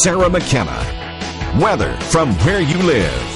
Sarah McKenna. Weather from where you live.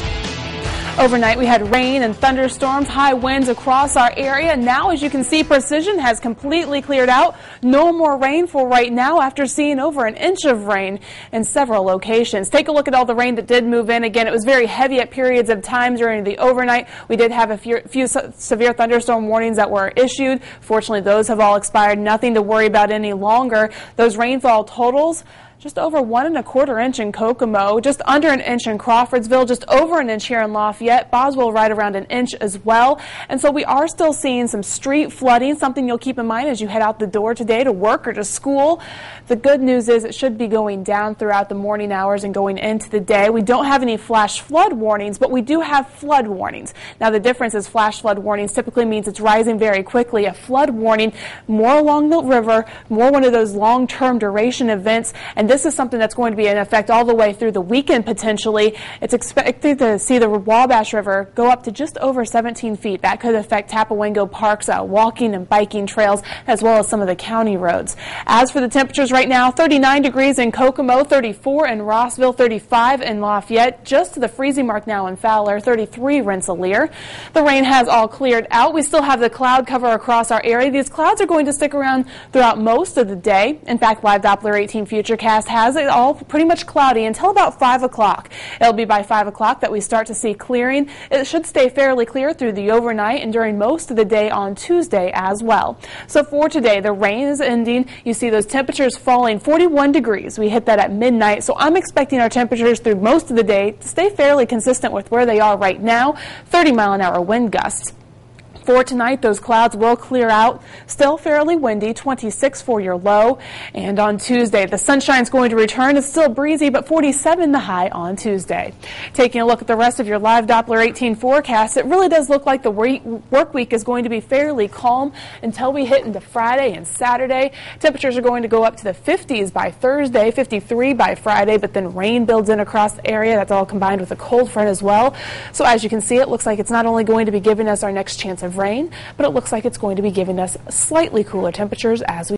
Overnight, we had rain and thunderstorms, high winds across our area. Now, as you can see, precision has completely cleared out. No more rainfall right now after seeing over an inch of rain in several locations. Take a look at all the rain that did move in. Again, it was very heavy at periods of time during the overnight. We did have a few, few severe thunderstorm warnings that were issued. Fortunately, those have all expired. Nothing to worry about any longer. Those rainfall totals just over one and a quarter inch in Kokomo, just under an inch in Crawfordsville, just over an inch here in Lafayette, Boswell right around an inch as well. And so we are still seeing some street flooding, something you'll keep in mind as you head out the door today to work or to school. The good news is it should be going down throughout the morning hours and going into the day. We don't have any flash flood warnings, but we do have flood warnings. Now the difference is flash flood warnings typically means it's rising very quickly. A flood warning, more along the river, more one of those long-term duration events, and and this is something that's going to be in effect all the way through the weekend potentially. It's expected to see the Wabash River go up to just over 17 feet. That could affect Tapawingo Park's uh, walking and biking trails as well as some of the county roads. As for the temperatures right now, 39 degrees in Kokomo, 34 in Rossville, 35 in Lafayette, just to the freezing mark now in Fowler, 33 Rensselaer. The rain has all cleared out. We still have the cloud cover across our area. These clouds are going to stick around throughout most of the day. In fact, Live Doppler 18 Futurecast has it all pretty much cloudy until about 5 o'clock. It'll be by 5 o'clock that we start to see clearing. It should stay fairly clear through the overnight and during most of the day on Tuesday as well. So for today, the rain is ending. You see those temperatures falling 41 degrees. We hit that at midnight. So I'm expecting our temperatures through most of the day to stay fairly consistent with where they are right now. 30 mile an hour wind gusts. For tonight, those clouds will clear out. Still fairly windy, 26 for your low. And on Tuesday, the sunshine is going to return. It's still breezy, but 47 the high on Tuesday. Taking a look at the rest of your live Doppler 18 forecast, it really does look like the work week is going to be fairly calm until we hit into Friday and Saturday. Temperatures are going to go up to the 50s by Thursday, 53 by Friday, but then rain builds in across the area. That's all combined with a cold front as well. So as you can see, it looks like it's not only going to be giving us our next chance rain, but it looks like it's going to be giving us slightly cooler temperatures as we